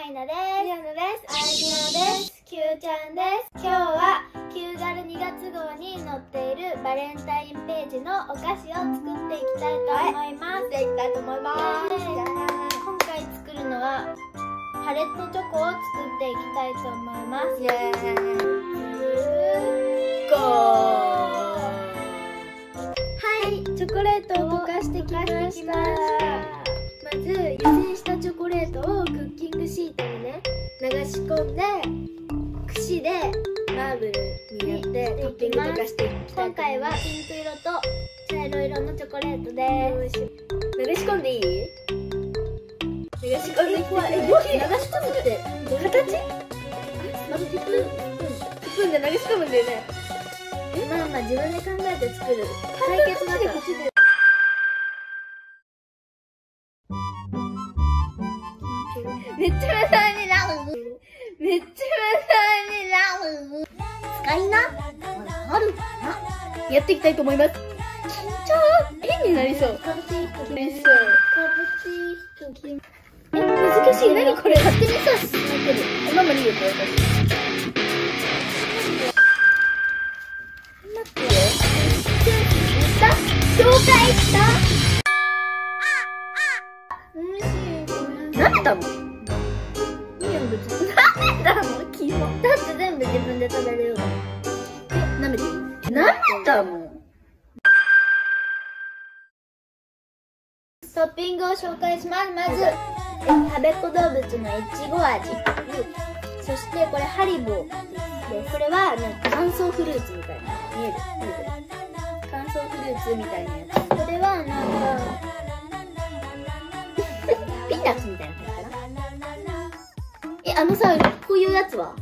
アイナです。リアナです。アイナです。キューちゃんです。今日はキューガル2月号に載っているバレンタインページのお菓子を作っていきたいと思います。できたいと思います。今回作るのはパレットチョコを作っていきたいと思います。イエーイ。ゴゴはい、チョコレートを溶かしてきました。まず湯煎したチョコレートをクッキングシートにね流し込んで串でマーブルーにやってトッピングとかしていきたい今回はピンク色と茶色色のチョコレートです。流し込んでい。い？流し込んでいい？怖い。え、え流し込むって形？まずスプーン、スプーンで流し込むんだよね。まあまあ自分で考えて作る。対対決だからめっちゃ無駄になる。めっちゃ無駄になる。使い。な。あるな。やってい。きたい。と思い。ます。緊張。変になりそう。カブチーストなりそう。カブチーストえ、難しい。何これ勝手にさ、しってる。えママに言うこれ。待ってよ。した紹介したい舐めたの？いや、別に。舐めたのキモ。だって全部自分で食べるよえ、舐めていい舐めたの？トッピングを紹介しますまずえ食べっ子動物のいちご味そしてこれハリボーでこれはなんか乾燥フルーツみたいな。見える見える乾燥フルーツみたいなやつ。これはなんかピーナッツみたいなえ、あのさ、こういうやつは？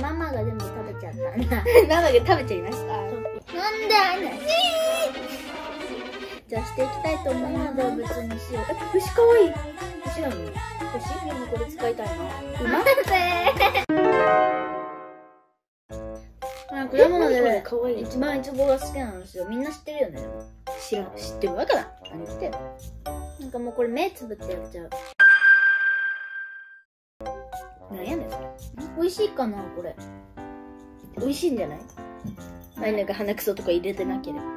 ママが全部食べちゃった ママが食べちゃいました。なんであんなじゃあしていきたいと思うな動物にしよう。え、牛かわいい。牛なのに牛でもこれ使いたいな。馬？待ってあ果物で。一番いちごが好きなんですよ。みんな知ってるよね？でも知らん、知ってる。わかな何言ってんの？なんかもうこれ目つぶってやっちゃう何やねんそれ。美味しいかなこれ美味しいんじゃない？あなんか鼻くそとか入れてなければ。入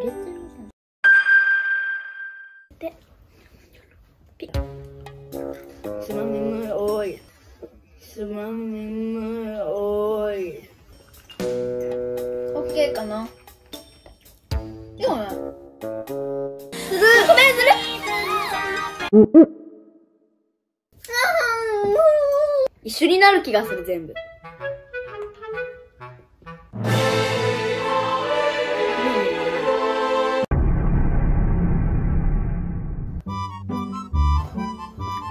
れてるつまみむおい。つまみむおい。オッケーかな？る一緒になる気がする全部。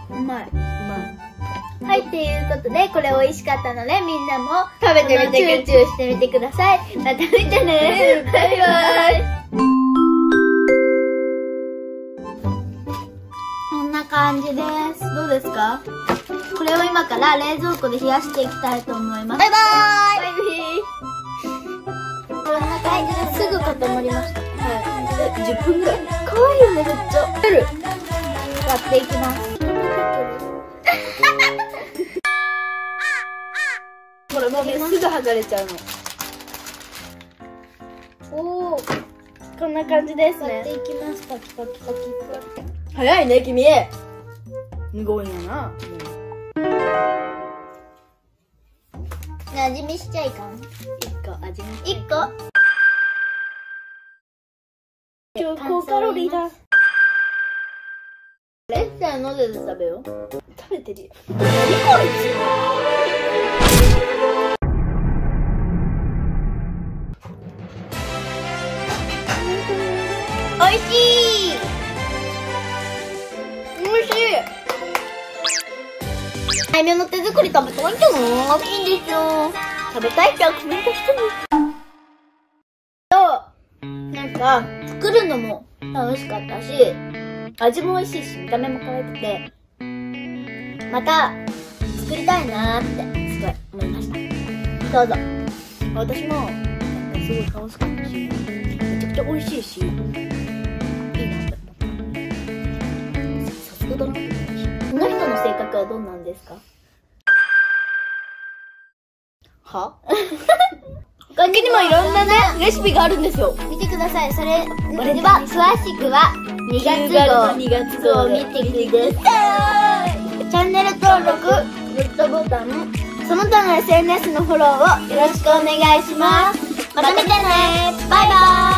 うまいうまい。はいっていうことでこれ美味しかったのでみんなも食べてみてチューチューしてみてください。また見てね。バイバイ感じです。どうですか？これを今から冷蔵庫で冷やしていきたいと思います。バイバこんな感じですぐ固まりました。ーイえ、10分ぐらい？かわいいよねめっちゃ出る。割っていきます。ほら、もうすぐ剥がれちゃうの。おおこんな感じです割ってね。いきますパキパキパキ早いね、君。すごいよな。味見しちゃいかん？一個味見。一個超高カロリーだ。レッサーので食べよう食べてるよ。何こいおいしい。おいしい。あいみょんの手作り食べたいんじゃないいいんですよ食べたいってコメントしてね。なんか作るのも楽しかったし味も美味しいし、見た目も可愛くて、また作りたいなーってすごい思いました。どうぞ。私も、なんかすごい楽しかったし、めちゃくちゃ美味しいし、当だなって思いましたこの人の性格はどんなんですか？は？他にもいろんなね、レシピがあるんですよ。見てください。それこれでは詳しくは2月号。2月号を見てください。チャンネル登録グッドボタン、その他の SNS のフォローをよろしくお願いします。また見てね。バイバイ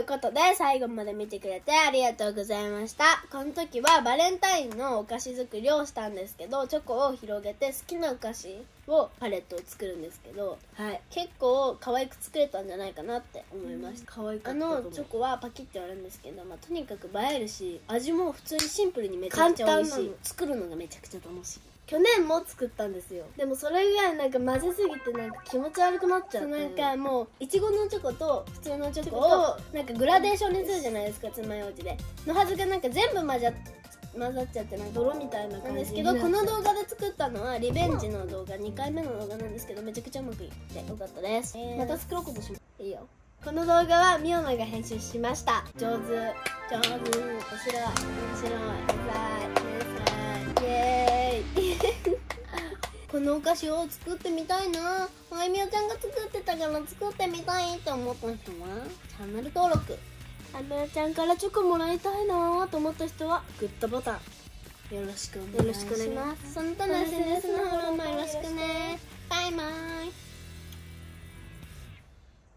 い、ということで最後まで見てくれてありがとうございました。この時はバレンタインのお菓子作りをしたんですけどチョコを広げて好きなお菓子をパレットを作るんですけど、はい、結構可愛く作れたんじゃないかなって思いました、可愛かあのチョコはパキッて割るんですけど、まあ、とにかく映えるし味も普通にシンプルにめちゃくちゃ美味しい。作るのがめちゃくちゃ楽しい去年も作ったんですよ。でもそれ以外なんか混ぜすぎてなんか気持ち悪くなっちゃって。なんかもういちごのチョコと普通のチョコをなんかグラデーションにするじゃないですか爪楊枝で。のはずがなんか全部混ざっ混ざっちゃってなんか泥みたいな感じですけどこの動画で作ったのはリベンジの動画2回目の動画なんですけどめちゃくちゃうまくいってよかったです、えー。また作ろうことします。いいよ。この動画はミオナが編集しました。上手。上手。面白い。面白いこのお菓子を作ってみたいな。あいみおちゃんが作ってたから作ってみたいと思った人は？チャンネル登録。あいみおちゃんからチョコもらいたいなと思った人はグッドボタン。よろしくおよ願いします。その他の SNS のフォローもよろしくね。バイバイ